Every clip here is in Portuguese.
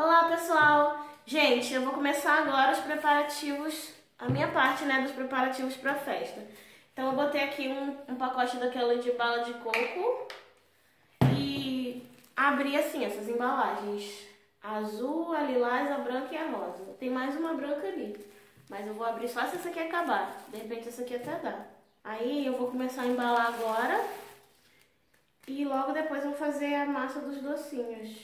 Olá pessoal! Gente, eu vou começar agora os preparativos, a minha parte né, dos preparativos para a festa. Então eu botei aqui um, um pacote daquela de bala de coco e abri assim essas embalagens. A azul, a lilás, a branca e a rosa. Tem mais uma branca ali. Mas eu vou abrir só se essa aqui acabar. De repente essa aqui até dá. Aí eu vou começar a embalar agora. E logo depois eu vou fazer a massa dos docinhos.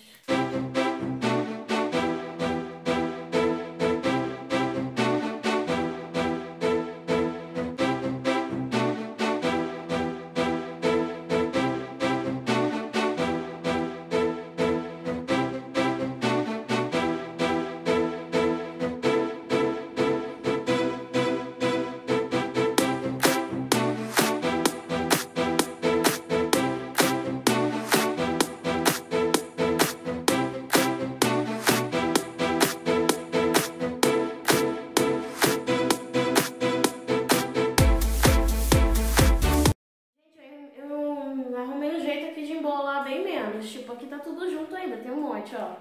Aqui tá tudo junto ainda, tem um monte, ó.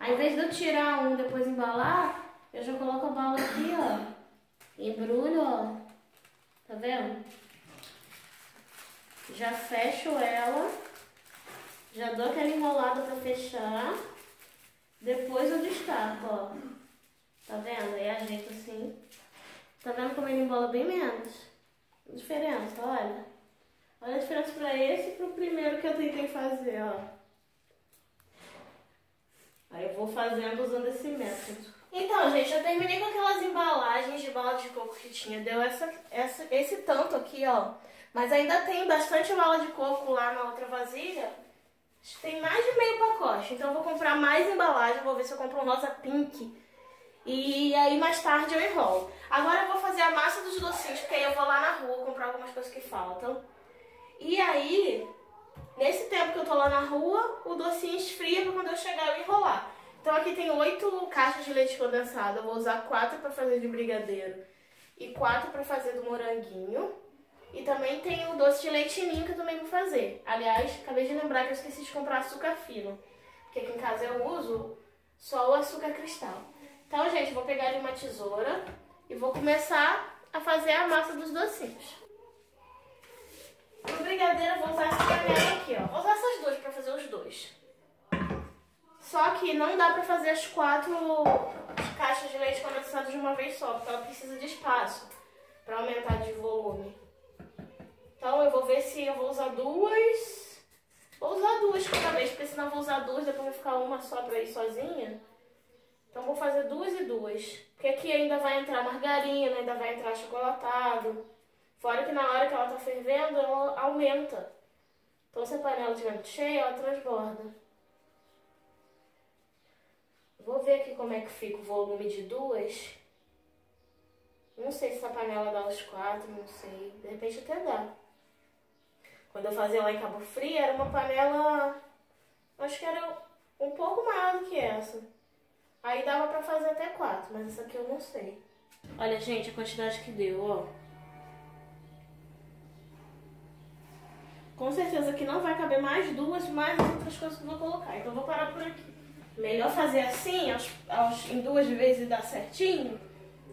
Ao invés de eu tirar um e depois embalar, eu já coloco a bala aqui, ó. Embrulho, ó. Tá vendo? Já fecho ela. Já dou aquela enrolada pra fechar. Depois eu destaco, ó. Tá vendo? Aí ajeito assim. Tá vendo como ele embola bem menos? Diferença, olha. Olha a diferença pra esse e pro primeiro que eu tentei fazer, ó. Aí eu vou fazendo usando esse método. Então, gente, eu terminei com aquelas embalagens de bala de coco que tinha. Deu essa, essa, esse tanto aqui, ó. Mas ainda tem bastante bala de coco lá na outra vasilha. Tem mais de meio pacote. Então eu vou comprar mais embalagem. Vou ver se eu compro um rosa pink. E aí mais tarde eu enrolo. Agora eu vou fazer a massa dos docinhos, porque aí eu vou lá na rua comprar algumas coisas que faltam. E aí Nesse tempo que eu tô lá na rua, o docinho esfria pra quando eu chegar eu enrolar. Então aqui tem oito caixas de leite condensado. Eu vou usar quatro pra fazer de brigadeiro e quatro pra fazer do moranguinho. E também tem o doce de leite ninho que eu também vou fazer. Aliás, acabei de lembrar que eu esqueci de comprar açúcar fino. Porque aqui em casa eu uso só o açúcar cristal. Então, gente, vou pegar ali uma tesoura e vou começar a fazer a massa dos docinhos. Pro brigadeiro vou usar essa panela aqui, ó. Vou usar essas duas pra fazer os dois. Só que não dá pra fazer as quatro caixas de leite condensado de uma vez só, porque ela precisa de espaço pra aumentar de volume. Então eu vou ver se eu vou usar duas. Vou usar duas cada vez, porque senão eu vou usar duas, depois vai ficar uma só pra ir sozinha. Então vou fazer duas e duas. Porque aqui ainda vai entrar margarina, ainda vai entrar chocolatado. Fora que na hora que ela tá fervendo, ela aumenta. Então se a panela estiver muito cheia, ela transborda. Vou ver aqui como é que fica o volume de duas. Não sei se essa panela dá os quatro, não sei. De repente até dá. Quando eu fazia lá em Cabo Frio, era uma panela... Acho que era um pouco maior do que essa. Aí dava pra fazer até quatro, mas essa aqui eu não sei. Olha, gente, a quantidade que deu, ó. Com certeza que não vai caber mais duas, mais outras coisas que eu vou colocar. Então vou parar por aqui. Melhor fazer assim, aos, aos, em duas vezes e dar certinho,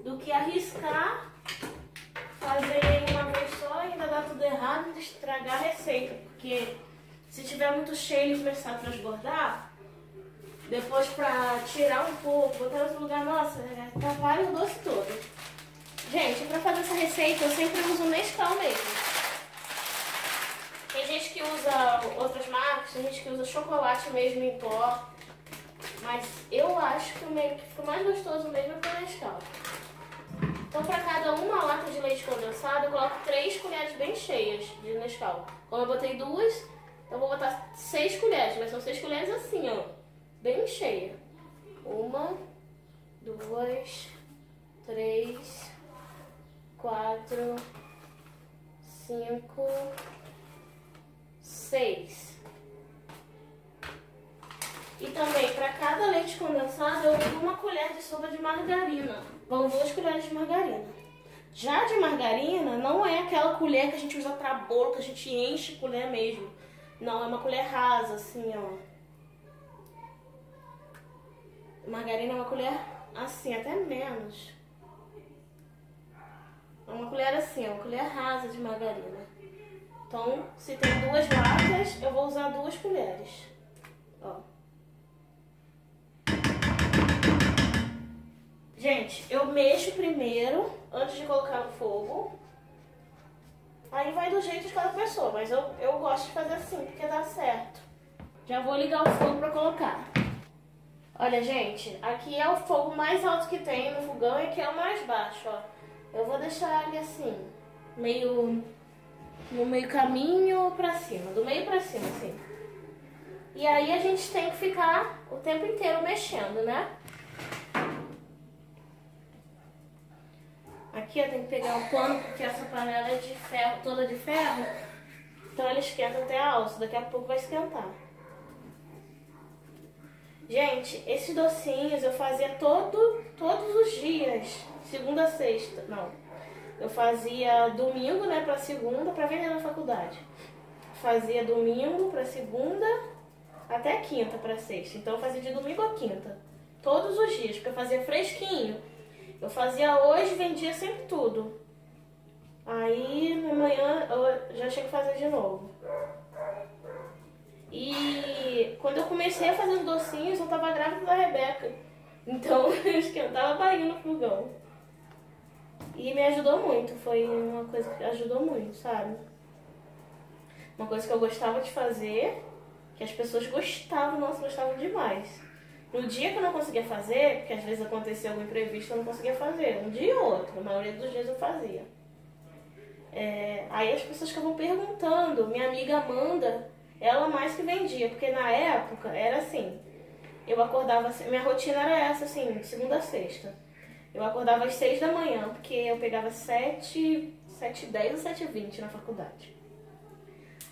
do que arriscar fazer uma vez só e ainda dar tudo errado e estragar a receita. Porque se tiver muito cheio e começar a transbordar, depois pra tirar um pouco, botar em outro lugar, nossa, atrapalha o doce todo. Gente, pra fazer essa receita eu sempre uso Nescau mesmo. Que usa outras marcas, tem gente que usa chocolate mesmo em pó. Mas eu acho que o que fica mais gostoso mesmo é com Nescau. Então, para cada uma lata de leite condensado, eu coloco 3 colheres bem cheias de Nescau. Como eu botei duas, eu vou botar 6 colheres, mas são 6 colheres assim, ó. Bem cheia. Uma, duas, três, quatro, cinco, E também, para cada leite condensado, eu uso uma colher de sopa de margarina. Vão duas colheres de margarina. Já de margarina, não é aquela colher que a gente usa para bolo, que a gente enche colher mesmo. Não, é uma colher rasa, assim, ó. margarina é uma colher assim, até menos. É uma colher assim, é uma colher rasa de margarina. Então, se tem duas latas, eu vou usar duas colheres. Ó. Gente, eu mexo primeiro, antes de colocar no fogo. Aí vai do jeito de cada pessoa, mas eu, eu gosto de fazer assim, porque dá certo. Já vou ligar o fogo pra colocar. Olha, gente, aqui é o fogo mais alto que tem no fogão e aqui é o mais baixo, ó. Eu vou deixar ele assim, meio no meio caminho pra cima, do meio pra cima, assim. E aí a gente tem que ficar o tempo inteiro mexendo, né? Aqui eu tenho que pegar o pano, porque essa panela é de ferro, toda de ferro. Então ela esquenta até a alça, daqui a pouco vai esquentar. Gente, esses docinhos eu fazia todo, todos os dias, segunda a sexta, não. Eu fazia domingo, né, pra segunda, pra vender na faculdade. Fazia domingo pra segunda, até quinta pra sexta. Então eu fazia de domingo a quinta, todos os dias, porque eu fazia fresquinho. Eu fazia hoje, vendia sempre tudo. Aí, na manhã, eu já chego a fazer de novo. E quando eu comecei a fazer os docinhos, eu tava grávida da Rebeca. Então, eu esquentava a barriga no fogão. E me ajudou muito, foi uma coisa que ajudou muito, sabe? Uma coisa que eu gostava de fazer, que as pessoas gostavam, nossa, gostavam demais. No dia que eu não conseguia fazer, porque às vezes acontecia algum imprevisto, eu não conseguia fazer. Um dia ou outro, a maioria dos dias eu fazia. É, aí as pessoas ficavam perguntando, minha amiga Amanda, ela mais que vendia, porque na época era assim, eu acordava, minha rotina era essa, assim, segunda a sexta. Eu acordava às seis da manhã, porque eu pegava sete, sete dez ou sete vinte na faculdade.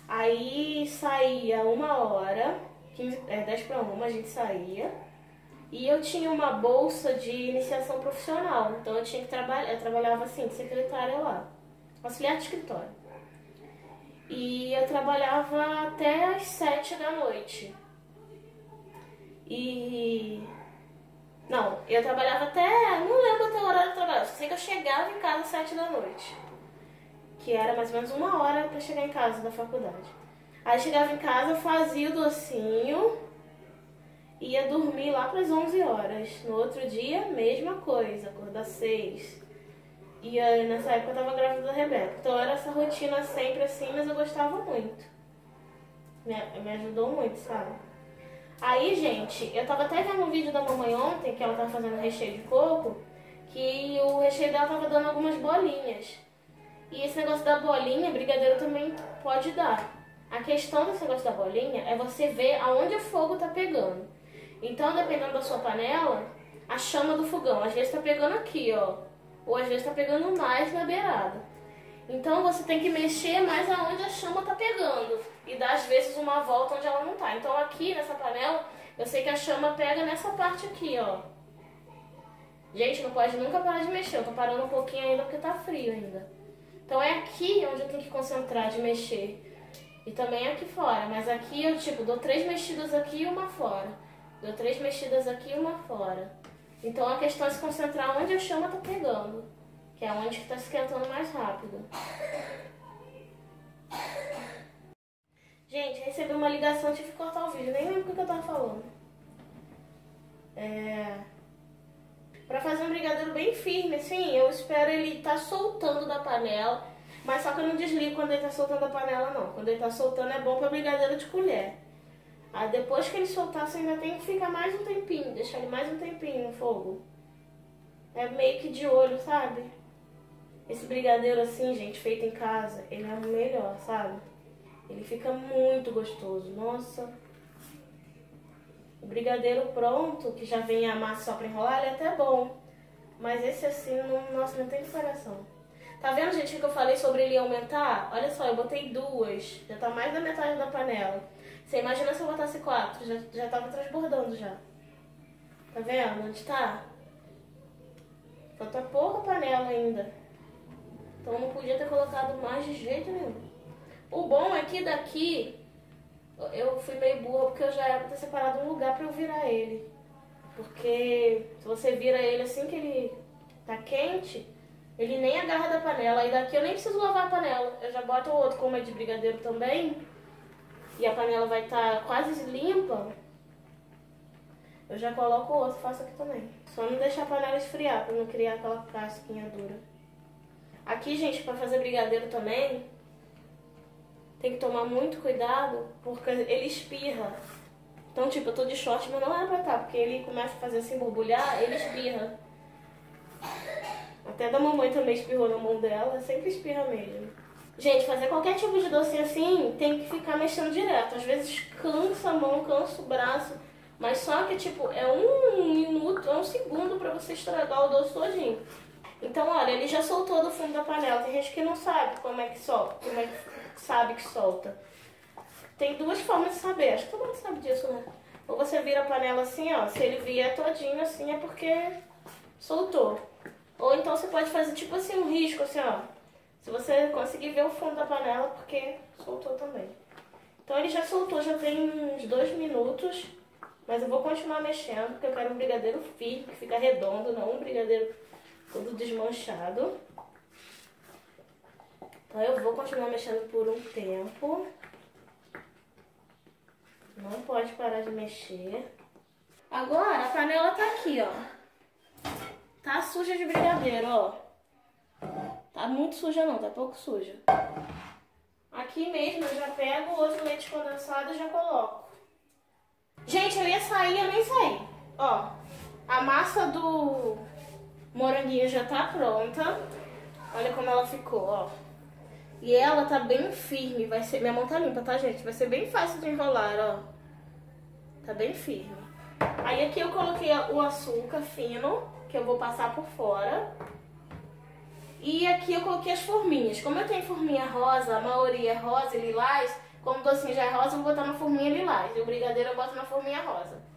Aí saía uma hora, 15, é, 10 para uma a gente saía. E eu tinha uma bolsa de iniciação profissional, então eu tinha que trabalhar, eu trabalhava assim, de secretária lá, auxiliar de escritório. E eu trabalhava até às sete da noite. E. Não, eu trabalhava até. Não lembro até o horário de trabalho, só sei que eu chegava em casa às sete da noite. Que era mais ou menos uma hora para chegar em casa da faculdade. Aí chegava em casa, fazia o docinho, ia dormir lá para as 11 horas. No outro dia, mesma coisa, acordar 6. E aí, nessa época eu tava grávida da Rebeca. Então era essa rotina sempre assim, mas eu gostava muito. Me, me ajudou muito, sabe? Aí, gente, eu tava até vendo um vídeo da mamãe ontem, que ela tava fazendo recheio de coco, que o recheio dela tava dando algumas bolinhas. E esse negócio da bolinha, brigadeiro também pode dar. A questão desse negócio da bolinha é você ver aonde o fogo tá pegando. Então, dependendo da sua panela, a chama do fogão, às vezes tá pegando aqui, ó. Ou às vezes tá pegando mais na beirada. Então você tem que mexer mais aonde a chama tá pegando. E dar às vezes uma volta onde ela não tá. Então aqui nessa panela, eu sei que a chama pega nessa parte aqui, ó. Gente, não pode nunca parar de mexer. Eu tô parando um pouquinho ainda porque tá frio ainda. Então é aqui onde eu tenho que concentrar de mexer. E também aqui fora. Mas aqui eu, tipo, dou três mexidas aqui e uma fora. Deu três mexidas aqui e uma fora. Então a questão é se concentrar onde a chama tá pegando. Que é onde que tá esquentando mais rápido. Gente, recebi uma ligação, tive que cortar o vídeo. Nem lembro o que eu tava falando. É... Pra fazer um brigadeiro bem firme, assim, eu espero ele tá soltando da panela. Mas só que eu não desligo quando ele tá soltando da panela, não. Quando ele tá soltando é bom pra brigadeiro de colher. Aí depois que ele soltar, você ainda tem que ficar mais um tempinho, deixar ele mais um tempinho no fogo. É meio que de olho, sabe? Esse brigadeiro assim, gente, feito em casa, ele é o melhor, sabe? Ele fica muito gostoso, nossa. O brigadeiro pronto, que já vem a massa só pra enrolar, ele é até bom. Mas esse assim, não, nossa, não tem comparação. Tá vendo, gente, que eu falei sobre ele aumentar? Olha só, eu botei duas, já tá mais da metade da panela. Você imagina se eu botasse quatro, já, já tava transbordando já. Tá vendo onde tá? Falta pouca panela ainda. Então não podia ter colocado mais de jeito nenhum. O bom é que daqui eu fui meio burra porque eu já era pra ter separado um lugar pra eu virar ele. Porque se você vira ele assim que ele tá quente, ele nem agarra da panela. E daqui eu nem preciso lavar a panela. Eu já boto o outro como é de brigadeiro também. E a panela vai estar tá quase limpa. Eu já coloco o outro, faço aqui também. Só não deixar a panela esfriar, para não criar aquela casquinha dura. Aqui, gente, para fazer brigadeiro também, tem que tomar muito cuidado, porque ele espirra. Então, tipo, eu tô de short, mas não é pra estar, tá, porque ele começa a fazer assim, borbulhar, ele espirra. Até da mamãe também espirrou na mão dela, sempre espirra mesmo. Gente, fazer qualquer tipo de doce assim tem que ficar mexendo direto. Às vezes cansa a mão, cansa o braço. Mas só que, tipo, é um minuto, é um segundo pra você estragar o doce todinho. Então, olha, ele já soltou do fundo da panela. Tem gente que não sabe como é que solta, como é que sabe que solta. Tem duas formas de saber, acho que todo mundo sabe disso, né? Ou você vira a panela assim, ó, se ele vier todinho assim é porque soltou. Ou então você pode fazer tipo assim um risco, assim, ó. Se você conseguir ver o fundo da panela, porque soltou também. Então ele já soltou, já tem uns dois minutos. Mas eu vou continuar mexendo, porque eu quero um brigadeiro firme, que fica redondo, não um brigadeiro todo desmanchado. Então eu vou continuar mexendo por um tempo. Não pode parar de mexer. Agora a panela tá aqui, ó. Tá suja de brigadeiro, ó. Tá muito suja não, tá pouco suja. Aqui mesmo eu já pego o outro leite condensado e já coloco. Gente, eu ia sair, eu nem saí. Ó, a massa do moranguinho já tá pronta. Olha como ela ficou, ó. E ela tá bem firme, vai ser... Minha mão tá limpa, tá, gente? Vai ser bem fácil de enrolar, ó. Tá bem firme. Aí aqui eu coloquei o açúcar fino, que eu vou passar por fora. E aqui eu coloquei as forminhas. Como eu tenho forminha rosa, a maioria é rosa e lilás, como o docinho já é rosa, eu vou botar na forminha lilás. E o brigadeiro eu boto na forminha rosa.